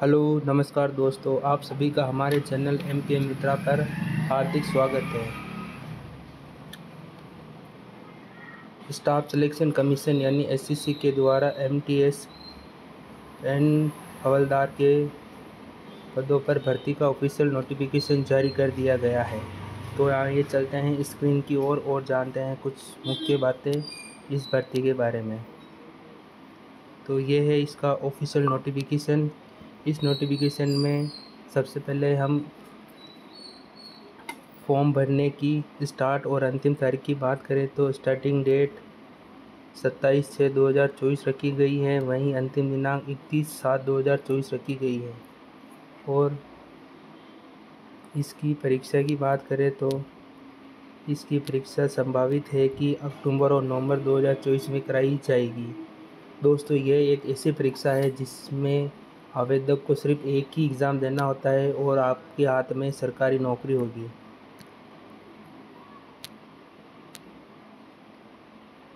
Hello नमस्कार दोस्तों आप सभी का हमारे चैनल एम के मित्रा पर हार्दिक स्वागत है। स्टाफ सिलेक्शन कमीशन यानी एससीसी के द्वारा एमटीएस एन हवलदार के पदों पर भर्ती का ऑफिशियल नोटिफिकेशन जारी कर दिया गया है। तो आइए चलते हैं स्क्रीन की ओर और, और जानते हैं कुछ मुख्य बातें इस भर्ती के बारे में। तो ये है इसका ऑफिशियल नोटिफिकेशन इस नोटिफिकेशन में सबसे पहले हम फॉर्म भरने की स्टार्ट और अंतिम तारीख की बात करें तो स्टार्टिंग डेट सत्ताईस छः दो हज़ार चौबीस रखी गई है। वहीं अंतिम दिनांक इकतीस सात दो हज़ार चौबीस रखी गई है। और इसकी परीक्षा की बात करें तो इसकी परीक्षा संभावित है कि अक्टूबर और नवंबर 2024 में कराई जाएगी। दोस्तों, यह एक ऐसी परीक्षा है जिसमें आवेदक को सिर्फ़ एक ही एग्ज़ाम देना होता है और आपके हाथ में सरकारी नौकरी होगी।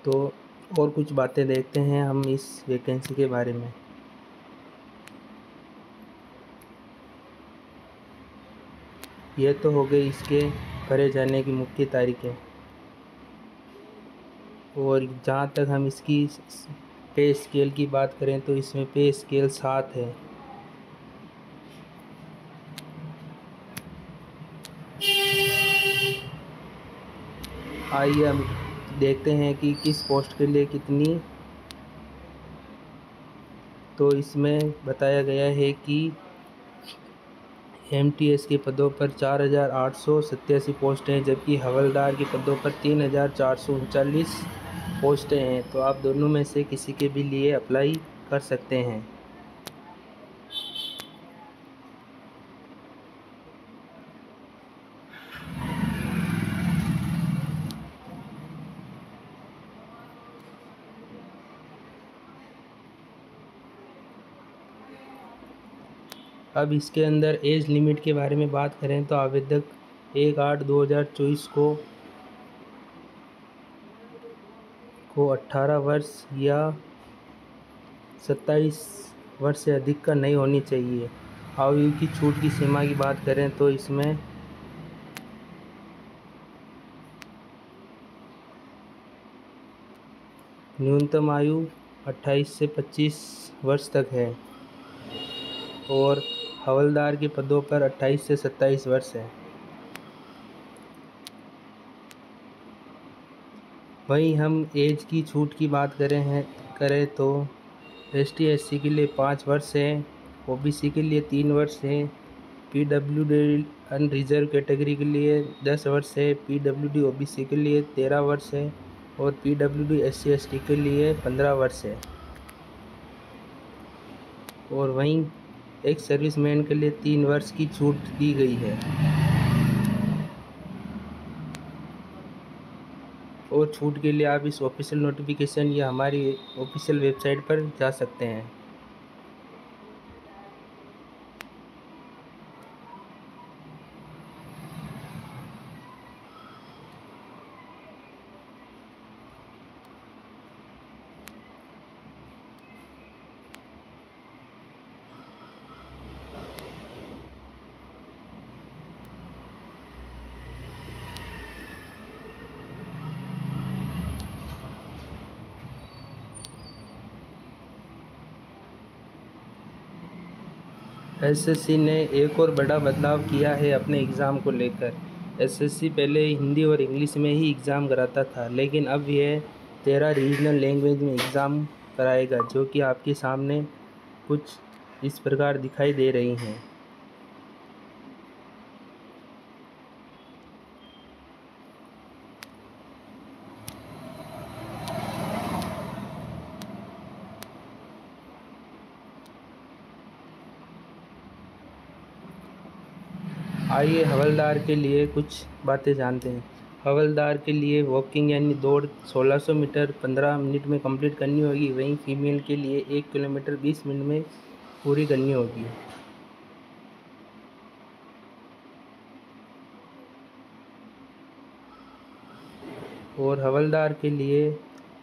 तो और कुछ बातें देखते हैं हम इस वैकेंसी के बारे में। यह तो हो गई इसके भरे जाने की मुख्य तारीखें। और जहाँ तक हम इसकी पे स्केल की बात करें तो इसमें पे स्केल सात है। आइए हम देखते हैं कि किस पोस्ट के लिए कितनी तो इसमें बताया गया है कि एम टी एस के पदों पर चार हज़ार आठ सौ सत्तासी पोस्टें हैं, जबकि हवलदार के पदों पर तीन हज़ार चार सौ उनचालीस पोस्टें हैं। तो आप दोनों में से किसी के भी लिए अप्लाई कर सकते हैं। अब इसके अंदर एज लिमिट के बारे में बात करें तो आवेदक एक आठ दो हज़ार चौबीस को को अट्ठारह वर्ष या सत्ताईस वर्ष से अधिक का नहीं होनी चाहिए। आयु की छूट की सीमा की बात करें तो इसमें न्यूनतम आयु 28 से 25 वर्ष तक है और हवलदार के पदों पर 28 से 27 वर्ष है। वहीं हम एज की छूट की बात करें हैं, करें तो एस टी एस सी के लिए पाँच वर्ष है सी के लिए तीन वर्ष है P W D unreserved category के लिए दस वर्ष है P W D O B C के लिए तेरह वर्ष है और P W D S C S T के लिए पंद्रह वर्ष है। और वहीं एक सर्विसमैन के लिए तीन वर्ष की छूट दी गई है। और छूट के लिए आप इस ऑफिशियल नोटिफिकेशन या हमारी ऑफिशियल वेबसाइट पर जा सकते हैं। एसएससी ने एक और बड़ा बदलाव किया है अपने एग्ज़ाम को लेकर। एसएससी पहले हिंदी और इंग्लिश में ही एग्ज़ाम कराता था, लेकिन अब यह तेरह रीजनल लैंग्वेज में एग्ज़ाम कराएगा, जो कि आपके सामने कुछ इस प्रकार दिखाई दे रही हैं। आइए हवलदार के लिए कुछ बातें जानते हैं। हवलदार के लिए वॉकिंग यानी दौड़ 1600 मीटर 15 मिनट में कंप्लीट करनी होगी। वहीं फीमेल के लिए एक किलोमीटर 20 मिनट में पूरी करनी होगी। और हवलदार के लिए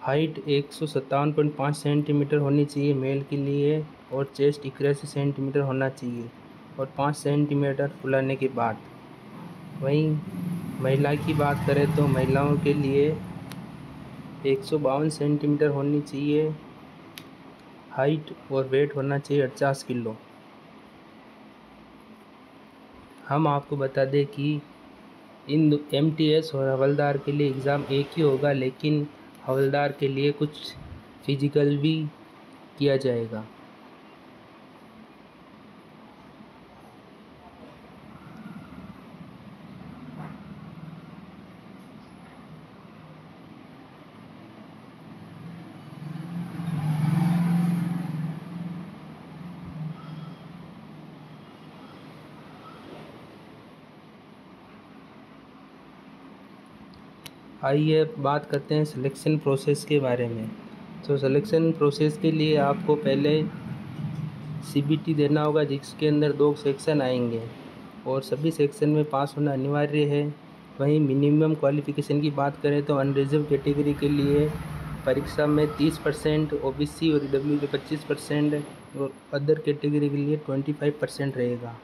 हाइट एक सेंटीमीटर होनी चाहिए। मेल के लिए और चेस्ट इक्यासी सेंटीमीटर होना चाहिए। और पाँच सेंटीमीटर फुलाने के बाद। वहीं महिला की बात करें तो महिलाओं के लिए एक सौ बावन सेंटीमीटर होनी चाहिए। हाइट और वेट होना चाहिए अड़चास किलो। हम आपको बता दें कि इन एम टी एस और हवलदार के लिए एग्ज़ाम एक ही होगा, लेकिन हवलदार के लिए कुछ फ़िज़िकल भी किया जाएगा। आइए बात करते हैं सिलेक्शन प्रोसेस के बारे में। तो सिलेक्शन प्रोसेस के लिए आपको पहले सीबीटी देना होगा, जिसके अंदर दो सेक्शन आएँगे। और सभी सेक्शन में पास होना अनिवार्य है। वहीं मिनिमम क्वालिफ़िकेशन की बात करें तो अनरिजर्व कैटेगरी के लिए परीक्षा में तीस परसेंट ओ और ई डब्ल्यू के पच्चीस परसेंट, और अदर कैटेगरी के लिए ट्वेंटी फाइव परसेंट रहेगा।